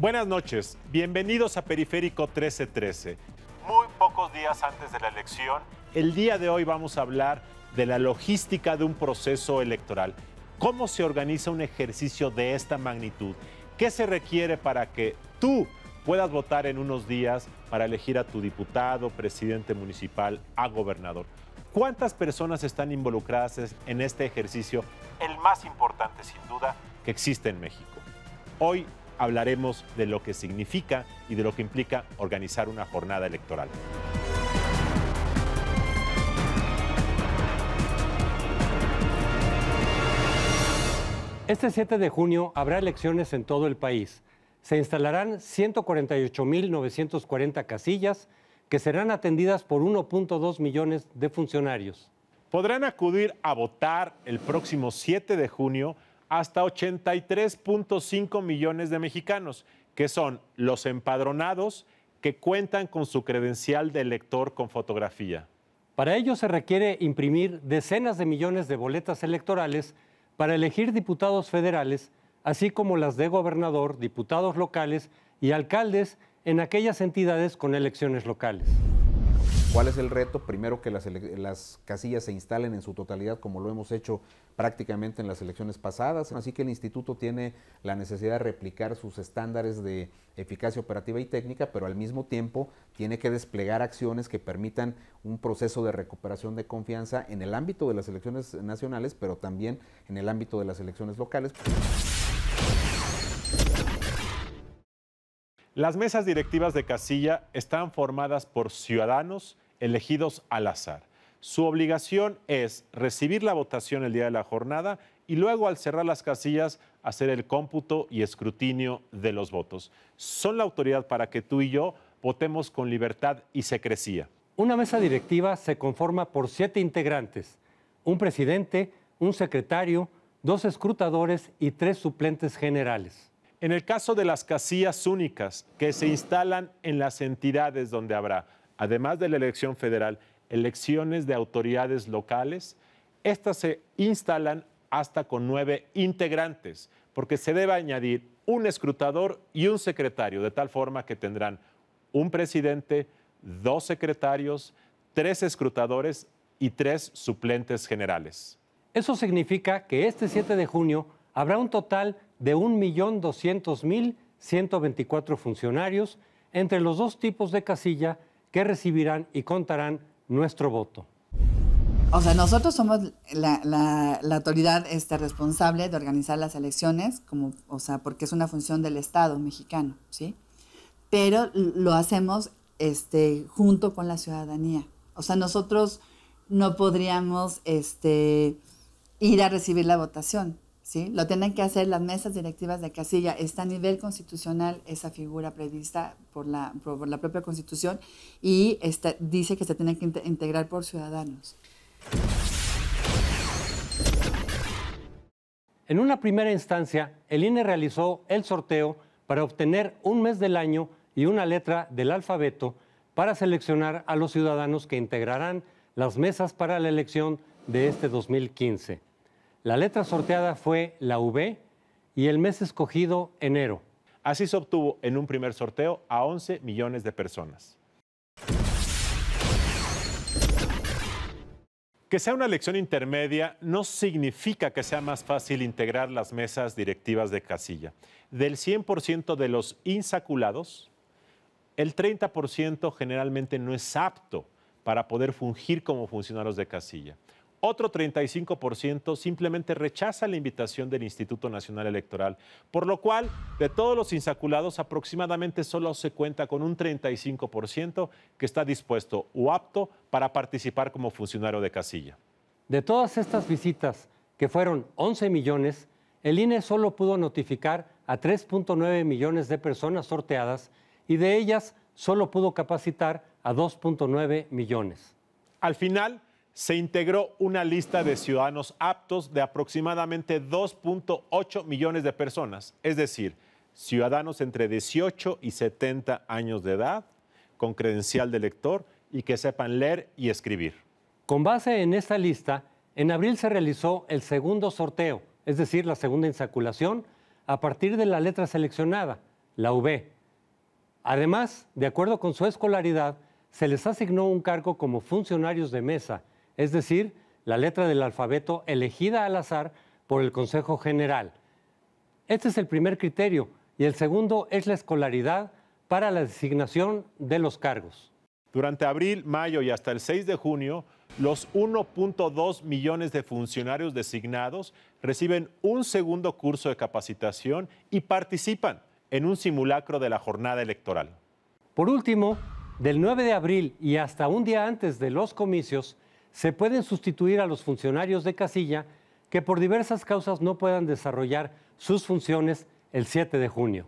Buenas noches, bienvenidos a Periférico 1313. Muy pocos días antes de la elección, el día de hoy vamos a hablar de la logística de un proceso electoral. ¿Cómo se organiza un ejercicio de esta magnitud? ¿Qué se requiere para que tú puedas votar en unos días para elegir a tu diputado, presidente municipal, a gobernador? ¿Cuántas personas están involucradas en este ejercicio, el más importante sin duda que existe en México? Hoy hablaremos de lo que significa y de lo que implica organizar una jornada electoral. Este 7 de junio habrá elecciones en todo el país. Se instalarán 148.940 casillas que serán atendidas por 1.2 millones de funcionarios. Podrán acudir a votar el próximo 7 de junio hasta 83.5 millones de mexicanos, que son los empadronados que cuentan con su credencial de elector con fotografía. Para ello se requiere imprimir decenas de millones de boletas electorales para elegir diputados federales, así como las de gobernador, diputados locales y alcaldes en aquellas entidades con elecciones locales. ¿Cuál es el reto? Primero que las, casillas se instalen en su totalidad como lo hemos hecho prácticamente en las elecciones pasadas. Así que el instituto tiene la necesidad de replicar sus estándares de eficacia operativa y técnica, pero al mismo tiempo tiene que desplegar acciones que permitan un proceso de recuperación de confianza en el ámbito de las elecciones nacionales, pero también en el ámbito de las elecciones locales. Las mesas directivas de casilla están formadas por ciudadanos elegidos al azar. Su obligación es recibir la votación el día de la jornada y luego al cerrar las casillas hacer el cómputo y escrutinio de los votos. Son la autoridad para que tú y yo votemos con libertad y secrecía. Una mesa directiva se conforma por siete integrantes, un presidente, un secretario, dos escrutadores y tres suplentes generales. En el caso de las casillas únicas que se instalan en las entidades donde habrá, además de la elección federal, elecciones de autoridades locales, estas se instalan hasta con nueve integrantes, porque se debe añadir un escrutador y un secretario, de tal forma que tendrán un presidente, dos secretarios, tres escrutadores y tres suplentes generales. Eso significa que este 7 de junio habrá un total de 1.200.124 funcionarios entre los dos tipos de casilla que recibirán y contarán nuestro voto. O sea, nosotros somos la, autoridad este, responsable de organizar las elecciones, como, o sea, porque es una función del Estado mexicano, ¿sí? Pero lo hacemos este, junto con la ciudadanía. O sea, nosotros no podríamos este, ir a recibir la votación. ¿Sí? Lo tienen que hacer las mesas directivas de casilla. Está a nivel constitucional esa figura prevista por la, por la propia Constitución y dice que se tiene que integrar por ciudadanos. En una primera instancia, el INE realizó el sorteo para obtener un mes del año y una letra del alfabeto para seleccionar a los ciudadanos que integrarán las mesas para la elección de este 2015. La letra sorteada fue la V y el mes escogido enero. Así se obtuvo en un primer sorteo a 11 millones de personas. Que sea una elección intermedia no significa que sea más fácil integrar las mesas directivas de casilla. Del 100% de los insaculados, el 30% generalmente no es apto para poder fungir como funcionarios de casilla. Otro 35% simplemente rechaza la invitación del Instituto Nacional Electoral, por lo cual de todos los insaculados aproximadamente solo se cuenta con un 35% que está dispuesto o apto para participar como funcionario de casilla. De todas estas visitas, que fueron 11 millones, el INE solo pudo notificar a 3.9 millones de personas sorteadas y de ellas solo pudo capacitar a 2.9 millones. Al final, se integró una lista de ciudadanos aptos de aproximadamente 2.8 millones de personas, es decir, ciudadanos entre 18 y 70 años de edad, con credencial de lector y que sepan leer y escribir. Con base en esta lista, en abril se realizó el segundo sorteo, es decir, la segunda insaculación, a partir de la letra seleccionada, la UB. Además, de acuerdo con su escolaridad, se les asignó un cargo como funcionarios de mesa, es decir, la letra del alfabeto elegida al azar por el Consejo General. Este es el primer criterio y el segundo es la escolaridad para la designación de los cargos. Durante abril, mayo y hasta el 6 de junio, los 1.2 millones de funcionarios designados reciben un segundo curso de capacitación y participan en un simulacro de la jornada electoral. Por último, del 9 de abril y hasta un día antes de los comicios, se pueden sustituir a los funcionarios de casilla que por diversas causas no puedan desarrollar sus funciones el 7 de junio.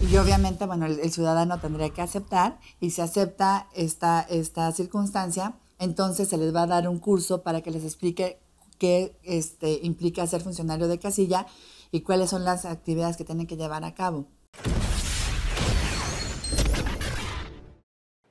Y obviamente, bueno, el, ciudadano tendría que aceptar y si acepta esta, esta circunstancia, entonces se les va a dar un curso para que les explique qué este, implica ser funcionario de casilla y cuáles son las actividades que tienen que llevar a cabo.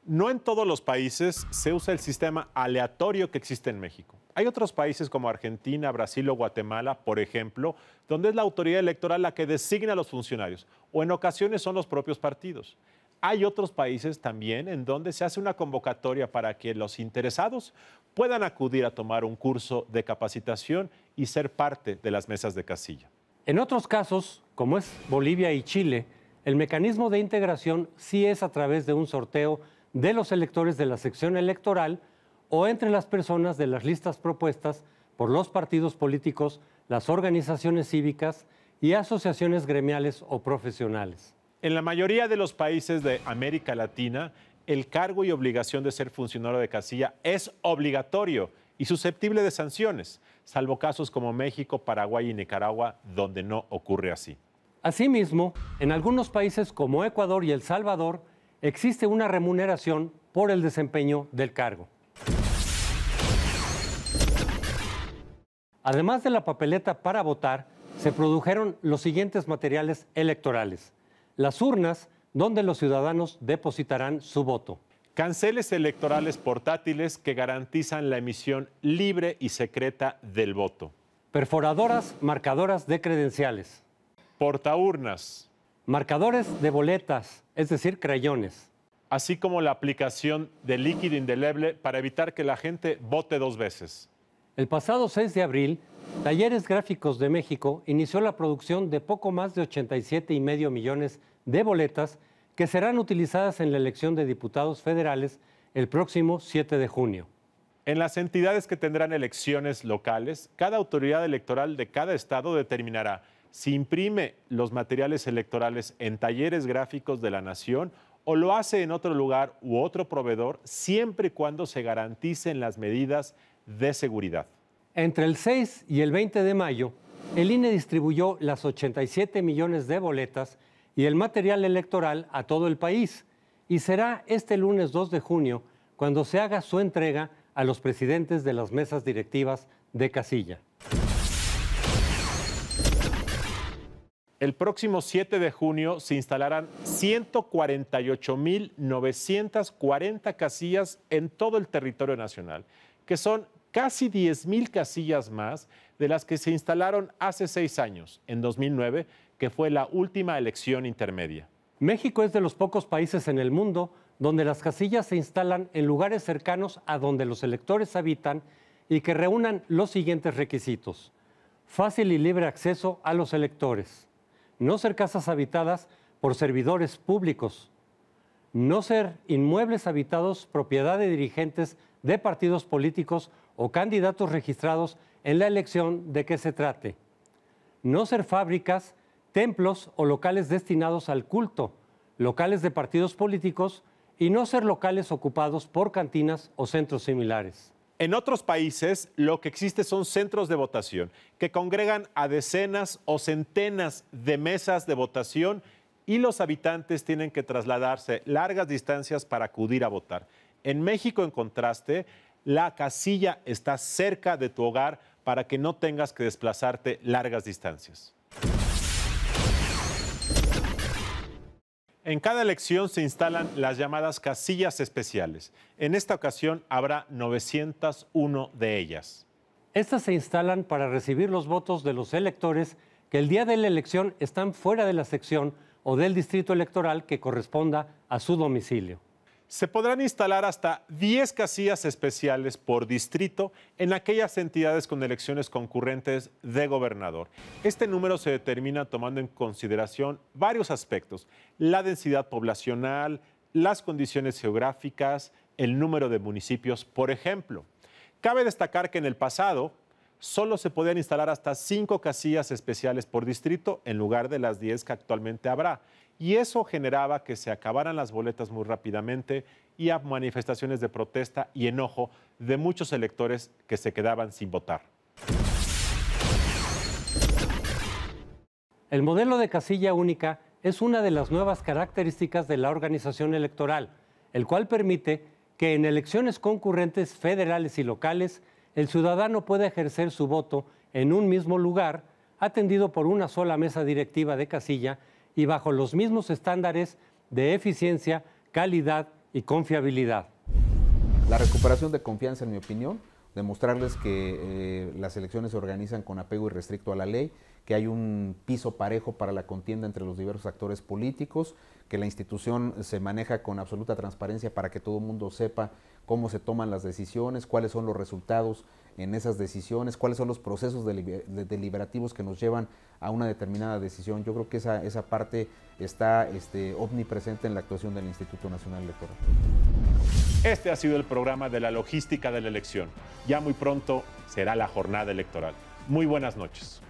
No en todos los países se usa el sistema aleatorio que existe en México. Hay otros países como Argentina, Brasil o Guatemala, por ejemplo, donde es la autoridad electoral la que designa a los funcionarios, o en ocasiones son los propios partidos. Hay otros países también en donde se hace una convocatoria para que los interesados puedan acudir a tomar un curso de capacitación y ser parte de las mesas de casilla. En otros casos, como es Bolivia y Chile, el mecanismo de integración sí es a través de un sorteo de los electores de la sección electoral o entre las personas de las listas propuestas por los partidos políticos, las organizaciones cívicas y asociaciones gremiales o profesionales. En la mayoría de los países de América Latina, el cargo y obligación de ser funcionario de casilla es obligatorio y susceptible de sanciones, salvo casos como México, Paraguay y Nicaragua, donde no ocurre así. Asimismo, en algunos países como Ecuador y El Salvador, existe una remuneración por el desempeño del cargo. Además de la papeleta para votar, se produjeron los siguientes materiales electorales. Las urnas donde los ciudadanos depositarán su voto. Canceles electorales portátiles que garantizan la emisión libre y secreta del voto. Perforadoras marcadoras de credenciales. Portaurnas marcadores de boletas, es decir, crayones. Así como la aplicación de líquido indeleble para evitar que la gente vote dos veces. El pasado 6 de abril, Talleres Gráficos de México inició la producción de poco más de 87 y medio millones de boletas que serán utilizadas en la elección de diputados federales el próximo 7 de junio. En las entidades que tendrán elecciones locales, cada autoridad electoral de cada estado determinará si imprime los materiales electorales en talleres gráficos de la nación o lo hace en otro lugar u otro proveedor, siempre y cuando se garanticen las medidas de seguridad. Entre el 6 y el 20 de mayo, el INE distribuyó las 87 millones de boletas y el material electoral a todo el país. Y será este lunes 2 de junio cuando se haga su entrega a los presidentes de las mesas directivas de casilla. El próximo 7 de junio se instalarán 148.940 casillas en todo el territorio nacional, que son casi 10.000 casillas más de las que se instalaron hace seis años, en 2009, que fue la última elección intermedia. México es de los pocos países en el mundo donde las casillas se instalan en lugares cercanos a donde los electores habitan y que reúnan los siguientes requisitos. Fácil y libre acceso a los electores no ser casas habitadas por servidores públicos, no ser inmuebles habitados propiedad de dirigentes de partidos políticos o candidatos registrados en la elección de que se trate, no ser fábricas, templos o locales destinados al culto, locales de partidos políticos y no ser locales ocupados por cantinas o centros similares. En otros países lo que existe son centros de votación que congregan a decenas o centenas de mesas de votación y los habitantes tienen que trasladarse largas distancias para acudir a votar. En México, en contraste, la casilla está cerca de tu hogar para que no tengas que desplazarte largas distancias. En cada elección se instalan las llamadas casillas especiales. En esta ocasión habrá 901 de ellas. Estas se instalan para recibir los votos de los electores que el día de la elección están fuera de la sección o del distrito electoral que corresponda a su domicilio. Se podrán instalar hasta 10 casillas especiales por distrito en aquellas entidades con elecciones concurrentes de gobernador. Este número se determina tomando en consideración varios aspectos, la densidad poblacional, las condiciones geográficas, el número de municipios, por ejemplo. Cabe destacar que en el pasado solo se podían instalar hasta 5 casillas especiales por distrito en lugar de las 10 que actualmente habrá y eso generaba que se acabaran las boletas muy rápidamente y a manifestaciones de protesta y enojo de muchos electores que se quedaban sin votar. El modelo de casilla única es una de las nuevas características de la organización electoral, el cual permite que en elecciones concurrentes federales y locales el ciudadano pueda ejercer su voto en un mismo lugar, atendido por una sola mesa directiva de casilla y bajo los mismos estándares de eficiencia, calidad y confiabilidad. La recuperación de confianza, en mi opinión, demostrarles que eh, las elecciones se organizan con apego irrestricto a la ley, que hay un piso parejo para la contienda entre los diversos actores políticos, que la institución se maneja con absoluta transparencia para que todo el mundo sepa cómo se toman las decisiones, cuáles son los resultados en esas decisiones, cuáles son los procesos deliberativos que nos llevan a una determinada decisión. Yo creo que esa, esa parte está este, omnipresente en la actuación del Instituto Nacional Electoral. Este ha sido el programa de la logística de la elección. Ya muy pronto será la jornada electoral. Muy buenas noches.